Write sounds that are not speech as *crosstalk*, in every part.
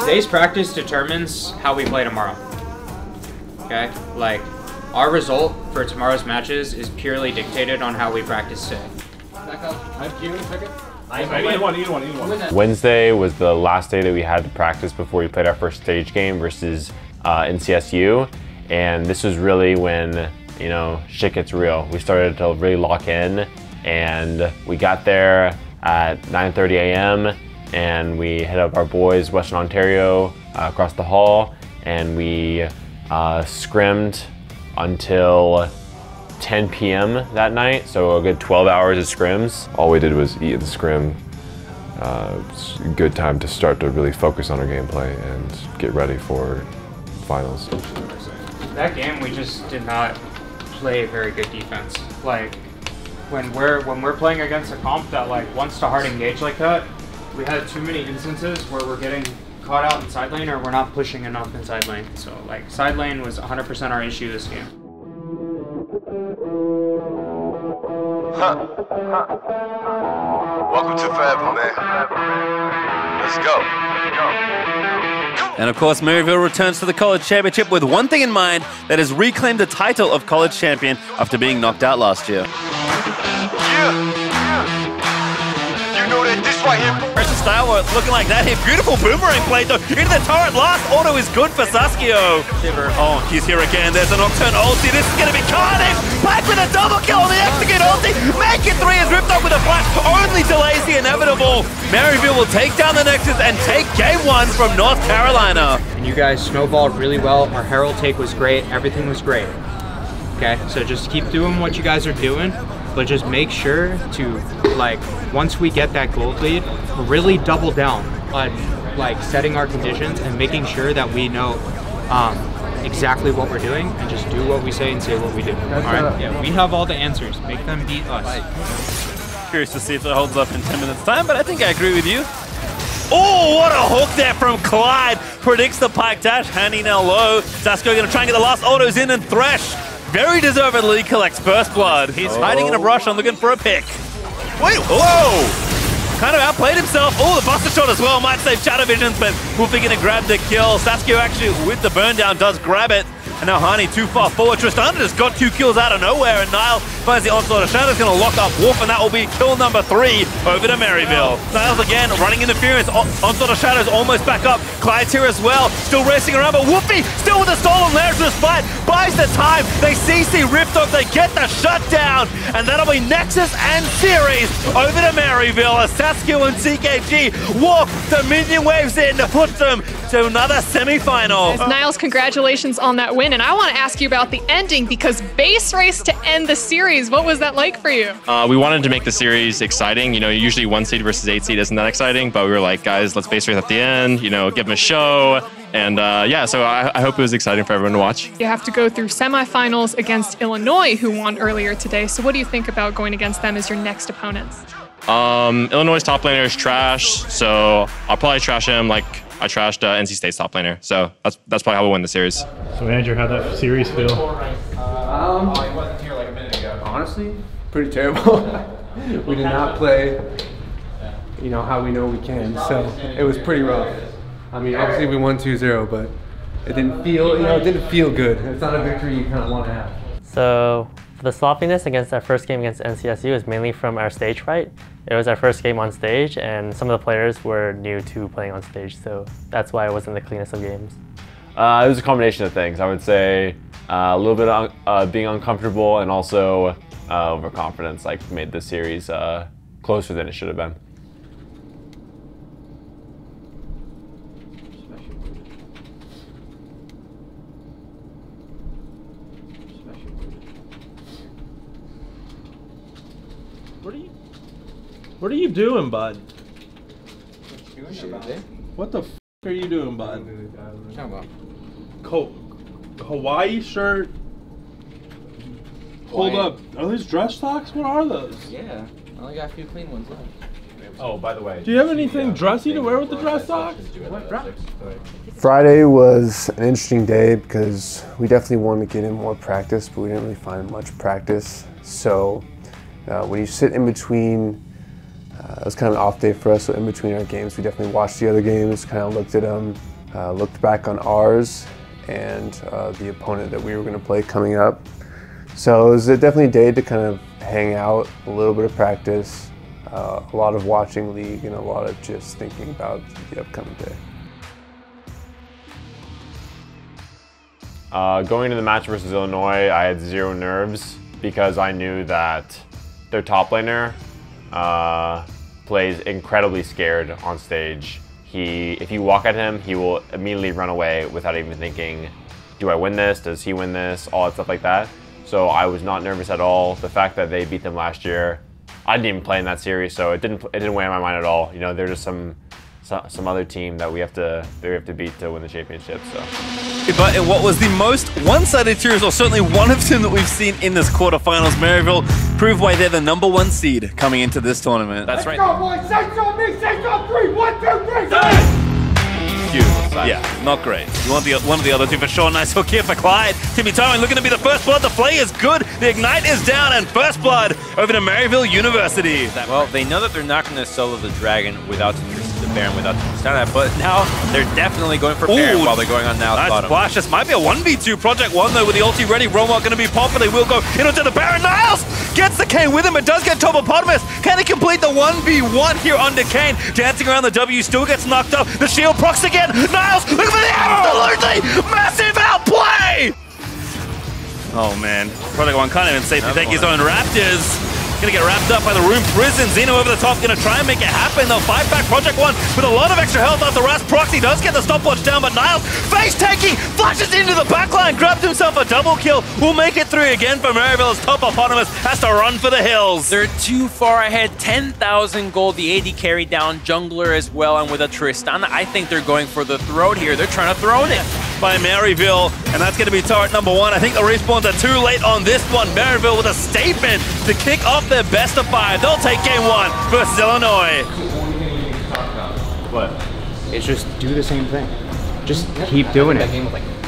Today's practice determines how we play tomorrow. Okay? Like, our result for tomorrow's matches is purely dictated on how we practice today. Wednesday was the last day that we had to practice before we played our first stage game versus uh, NCSU. And this was really when, you know, shit gets real. We started to really lock in and we got there at 9.30 a.m. and we hit up our boys, Western Ontario, uh, across the hall and we uh, scrimmed until 10 p.m. that night, so a good 12 hours of scrims. All we did was eat and scrim. Uh, it's a good time to start to really focus on our gameplay and get ready for finals. That game, we just did not play very good defense. Like, when we're when we're playing against a comp that like wants to hard engage like that, we had too many instances where we're getting caught out in side lane or we're not pushing enough in side lane. So like side lane was 100% our issue this game. Huh? Welcome to Forever, man. Let's go. And of course, Maryville returns to the college championship with one thing in mind that has reclaimed the title of college champion after being knocked out last year. Yeah. You know that this right here. Work looking like that here. Beautiful boomerang play though. Into the turret. Last auto is good for Saskio. Oh, he's here again. There's an Nocturne ulti. This is going to be Cardiff. Back with a double kill on the execute ulti. Make it three is ripped up with a flash. Only delays the inevitable. Maryville will take down the Nexus and take game one from North Carolina. And you guys snowballed really well. Our Herald take was great. Everything was great. Okay, so just keep doing what you guys are doing, but just make sure to like once we get that gold lead, really double down on like setting our conditions and making sure that we know um, exactly what we're doing and just do what we say and say what we do. All right? Yeah, we have all the answers. Make them beat us. Curious to see if it holds up in 10 minutes time, but I think I agree with you. Oh, what a hook there from Clyde. Predicts the Pyke dash, handing now low. Saskio going to try and get the last autos in and Thresh. Very deservedly collects first blood. He's oh. hiding in a brush and looking for a pick. Wait, oh. whoa! Kind of outplayed himself. Oh, the buster shot as well. Might save Shadow Visions, but Wolfie going to grab the kill. Saskio actually, with the burn down, does grab it. And now Hani too far forward. Tristana just got two kills out of nowhere, and Nile finds the onslaught of Shadow's going to lock up Wolf, and that will be kill number three over to Maryville. Niles again running interference. On- onslaught of Shadows almost back up. Clyde's here as well, still racing around, but Wolfie still with the stolen Lair to the fight. Buys the time. They CC Rift Dog. They get the shutdown, and that'll be Nexus and Series over to Maryville as Saskio and CKG walk the minion waves in to push them to another semi-final. Niles, congratulations on that win. And I want to ask you about the ending because base race to end the series, what was that like for you? Uh, we wanted to make the series exciting. You know, usually one seed versus eight seed isn't that exciting, but we were like, guys, let's base race at the end. You know, give them a show. And uh, yeah, so I, I hope it was exciting for everyone to watch. You have to go through semifinals against Illinois, who won earlier today. So, what do you think about going against them as your next opponents? Um, Illinois' top laner is trash, so I'll probably trash him like I trashed uh, NC State's top laner. So that's that's probably how we'll win the series. So Andrew, how'd that series feel? Um, honestly, pretty terrible. *laughs* we did not play, you know, how we know we can. So it was pretty rough. I mean, obviously we won 2-0, but it didn't feel, you know, it didn't feel good. It's not a victory you kind of want to have. So the sloppiness against our first game against NCSU is mainly from our stage fright. It was our first game on stage, and some of the players were new to playing on stage, so that's why it wasn't the cleanest of games. Uh, it was a combination of things. I would say uh, a little bit of uh, being uncomfortable and also uh, overconfidence like made the series uh, closer than it should have been. What are you? What are you doing, bud? What the f are you doing, bud? Co- Hawaii shirt. Hold Hawaii. up. Are those dress socks? What are those? Yeah, I only got a few clean ones left. Oh, by the way. Do you have anything dressy to wear with the dress socks? Friday was an interesting day because we definitely wanted to get in more practice, but we didn't really find much practice. So uh, when you sit in between, it was kind of an off day for us. So in between our games, we definitely watched the other games, kind of looked at them, uh, looked back on ours and uh, the opponent that we were going to play coming up. So it was definitely a day to kind of hang out, a little bit of practice, uh, a lot of watching league, and a lot of just thinking about the upcoming day. Uh, going into the match versus Illinois, I had zero nerves because I knew that their top laner uh, plays incredibly scared on stage. He, if you walk at him, he will immediately run away without even thinking, do I win this? Does he win this? All that stuff like that. So I was not nervous at all. The fact that they beat them last year, I didn't even play in that series, so it didn't it didn't weigh on my mind at all. You know, they're just some some, other team that we have to that we have to beat to win the championship. So. But in what was the most one-sided series, or certainly one of them that we've seen in this quarterfinals, Maryville proved why they're the number one seed coming into this tournament. That's right. Go, boys. Six on me. Six on three. One, two, three. Yeah, not great. You want the one of the other two for sure. Nice hook here for Clyde. Timmy Towing looking to be the first blood. The play is good. The ignite is down, and first blood over to Maryville University. Well, they know that they're not going to solo the dragon without the Baron, without the Tristana, but now they're definitely going for Baron Ooh, while they're going on now Nice bottom. flash. This might be a 1v2 Project 1 though with the ulti ready. Romart going to be popped, but they will go into the Baron. Niles gets the Kayn with him and does get Topopotamus. Can he complete the 1v1 here under Kayn? Dancing around the W, still gets knocked up. The shield procs again. Niles, look for the absolutely massive outplay! Oh man, Project 1 can't even safely take his own Raptors. Gonna get wrapped up by the Room Prison. Zeno over the top, gonna try and make it happen. They'll fight back Project 1 with a lot of extra health after Ras Proxy does get the stopwatch down, but Niles face taking, flashes into the backline, grabs himself a double kill. Will make it through again for Maryville's top Topopotamus has to run for the hills. They're too far ahead. 10,000 gold. The AD carried down jungler as well, and with a Tristana, I think they're going for the throat here. They're trying to throw it. by Maryville, and that's going to be turret number one. I think the respawns are too late on this one. Maryville with a statement to kick off their best of five. They'll take game one versus Illinois. What? It's just do the same thing. Just keep doing it.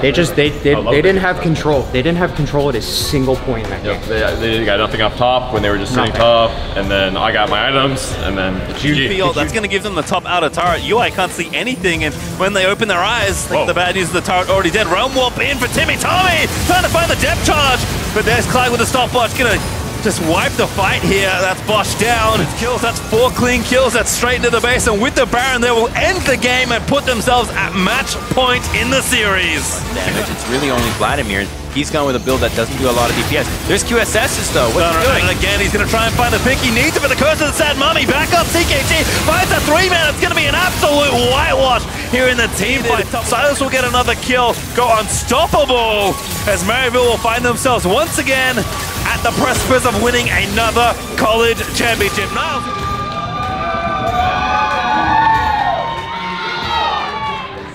They just they they, they didn't have control. They didn't have control at a single point in that game. They, they got nothing up top when they were just sitting Nothing. top, and then I got my items, and then GG. Feel that's going to give them the top out of turret. UI can't see anything, and when they open their eyes, think the bad news is the turret already dead. Realm Warp in for Timmy Tommy, trying to find the depth charge, but there's Clyde with the stopwatch, gonna just wipe the fight here. That's Bosch down. Kills, that's four clean kills. That's straight into the base, and with the Baron, they will end the game and put themselves at match point in the series. Damage. It's really only Vladimir. He's gone with a build that doesn't do a lot of DPS. There's QSSs though. What's he doing? Again, he's going to try and find the pick. He needs it for the curse of the sad mummy. Back up, CKG finds a three man. It's going to be an absolute whitewash here in the team fight. Sylas will get another kill, go unstoppable as Maryville will find themselves once again at the precipice of winning another college championship. Niles.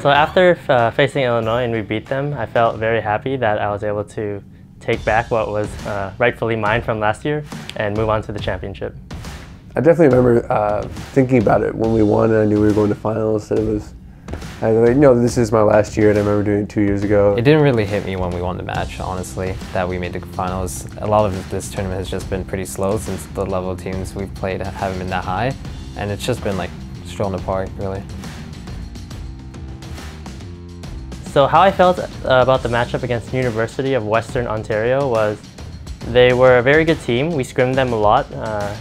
So after uh, facing Illinois and we beat them, I felt very happy that I was able to take back what was uh, rightfully mine from last year and move on to the championship. I definitely remember uh, thinking about it when we won and I knew we were going to finals. That it was, I was like, you know, this is my last year and I remember doing it two years ago. It didn't really hit me when we won the match, honestly, that we made the finals. A lot of this tournament has just been pretty slow since the level of teams we've played haven't been that high. And it's just been like strolling apart, really. So how I felt uh, about the matchup against University of Western Ontario was they were a very good team. We scrimmed them a lot uh,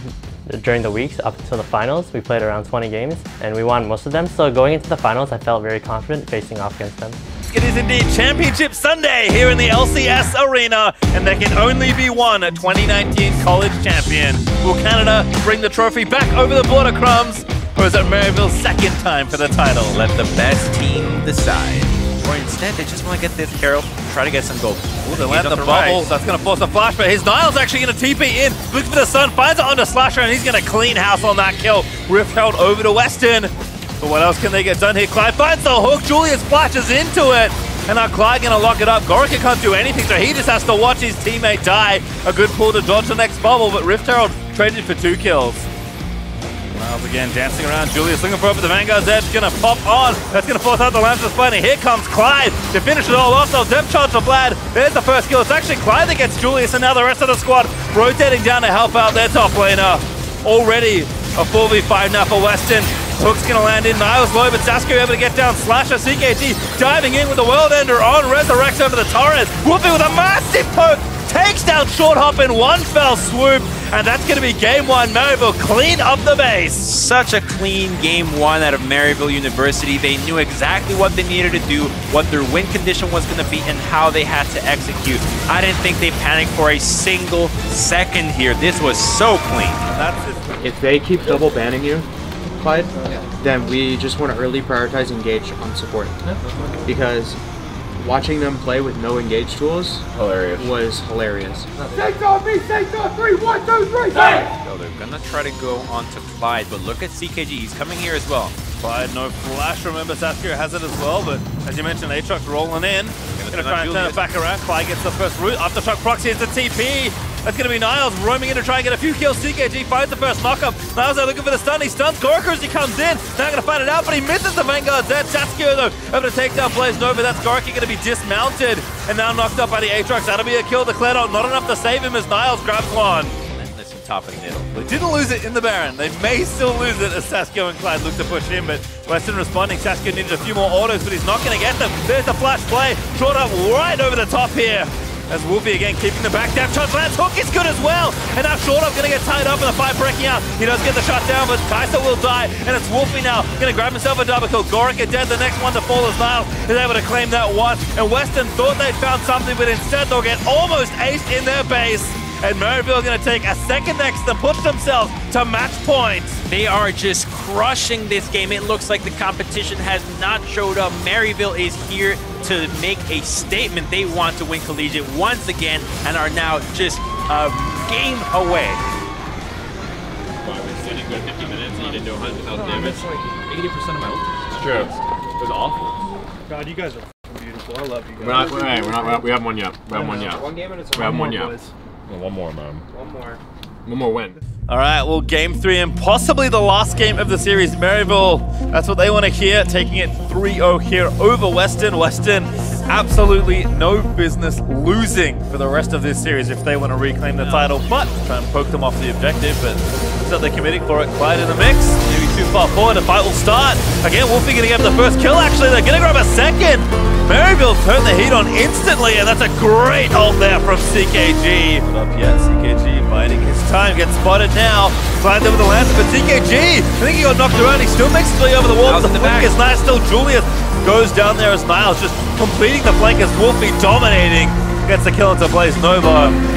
during the weeks up until the finals. We played around 20 games and we won most of them. So going into the finals, I felt very confident facing off against them. It is indeed Championship Sunday here in the LCS Arena, and there can only be one 2019 college champion. Will Canada bring the trophy back over the border crumbs, or is it Maryville's second time for the title? Let the best team decide. Or instead, they just want to get this Carol, try to get some gold. Ooh, they land the bubbles. That's going to force a flash, but his Nile's actually going to TP in. Looks for the sun, finds it on the Slasher, and he's going to clean house on that kill. Rift held over to Weston. But what else can they get done here? Clyde finds the hook. Julius flashes into it. And now Clyde going to lock it up. Gorica can't do anything, so he just has to watch his teammate die. A good pull to dodge the next bubble, but Rift Herald traded for two kills. Niles again dancing around. Julius looking for up at the Vanguard's edge. Gonna pop on. That's gonna force out the Lancer Spiny. Here comes Clyde to finish it all off. So depth charge for Vlad. There's the first kill. It's actually Clyde that gets Julius and now the rest of the squad rotating down to help out their top laner. Already a 4v5 now for Weston. Hook's gonna land in. Niles low, but Sasuke able to get down. Slasher CKG diving in with the World Ender on. Resurrects over the Torres. Whooping with a massive poke. Takes down Short Hop in one fell swoop. And that's going to be game one. Maryville clean up the base. Such a clean game one out of Maryville University. They knew exactly what they needed to do, what their win condition was going to be, and how they had to execute. I didn't think they panicked for a single second here. This was so clean. If they keep double banning you, Clyde, then we just want to early prioritize engage on support. Because watching them play with no engage tools hilarious. was hilarious. Six on me, six on three, one, two, three, six! So they're gonna try to go on to Clyde, but look at CKG, he's coming here as well. Clyde, no flash. Remember, Saskio has it as well, but as you mentioned, Aatrox rolling in. Gonna try and turn it back around. Clyde gets the first root. Aftershock proxy is the TP. That's going to be Niles roaming in to try and get a few kills. CKG finds the first knockup. Niles are looking for the stun. He stuns Gorica as he comes in. Now going to find it out, but he misses the Vanguard Zed. Sasuke, though, able to take down Blaze Nova. That's Gorica going to be dismounted and now knocked up by the Aatrox. That'll be a kill. Declared out. Not enough to save him as Niles grabs one. Relentless from top of the middle. They didn't lose it in the Baron. They may still lose it as Sasuke and Clyde look to push in, but Weston responding. Sasuke needed a few more autos, but he's not going to get them. There's the flash play. Short up right over the top here. As Wolfie again keeping the back down. Charge lands. Hook is good as well. And now Short going to get tied up in the fight breaking out. He does get the shot down, but Kaiser will die. And it's Wolfie now going to grab himself a double kill. Gorica dead. The next one to fall as Niles is able to claim that one. And Weston thought they'd found something, but instead they'll get almost aced in their base. And Maryville going to take a second next and push themselves to match point. They are just crushing this game. It looks like the competition has not showed up. Maryville is here to make a statement. They want to win collegiate once again and are now just a game away. sitting good 50 minutes and you didn't do 100,000 damage. like 80% of my ult. It's true. It was awful. God, you guys are beautiful. I love you guys. We're not, we're, hey, we're not, we're not, we haven't won yet. We haven't won yet. One game and it's We haven't won more, yet. one more, man. One more. One more win. All right, well, game three and possibly the last game of the series. Maryville, that's what they want to hear, taking it 3-0 here over Weston. Weston, absolutely no business losing for the rest of this series if they want to reclaim the title, but try and poke them off the objective, but looks like they're committing for it. Clyde in the mix, maybe too far forward, the fight will start. Again, Wolfie gonna get the first kill, actually, they're gonna grab a second. Maryville turned the heat on instantly, and that's a great ult there from CKG. What up, yeah, CKG biding his time, gets spotted now. There with the lance, but CKG, I think he got knocked around, he still makes his way over the wall, but the flank is nice, still Julius goes down there as Niles, just completing the flank as Wolfie dominating, gets the kill into Blaze Nova.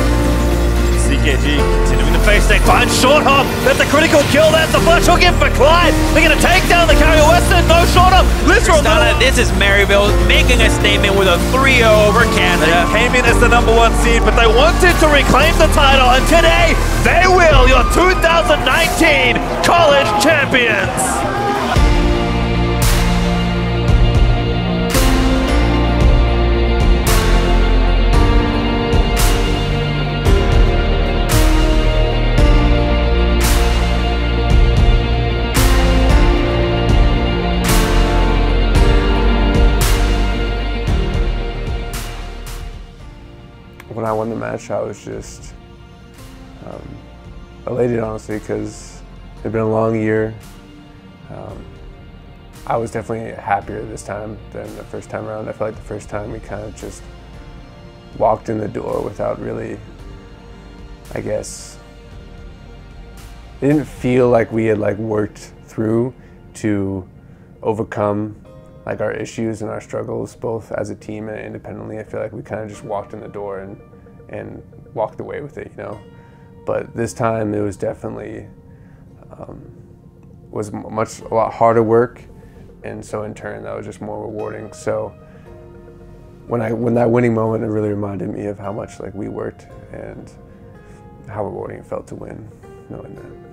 CKG continuing to face that Clyde short hop. That's a critical kill. That's the flash hook in for Clyde. They're going to take down the carrier Weston. No short hop. Literal this is Maryville making a statement with a 3-0 over Canada. Came in as the number one seed, but they wanted to reclaim the title, and today they will. Your 2019 college champions. When I won the match, I was just um, elated, honestly, because it had been a long year. Um, I was definitely happier this time than the first time around. I felt like the first time we kind of just walked in the door without really, I guess, it didn't feel like we had like worked through to overcome like our issues and our struggles both as a team and independently. I feel like we kind of just walked in the door and and walked away with it, you know. But this time it was definitely um, was much a lot harder work, and so in turn that was just more rewarding. So when I when that winning moment, it really reminded me of how much like we worked and how rewarding it felt to win, knowing that.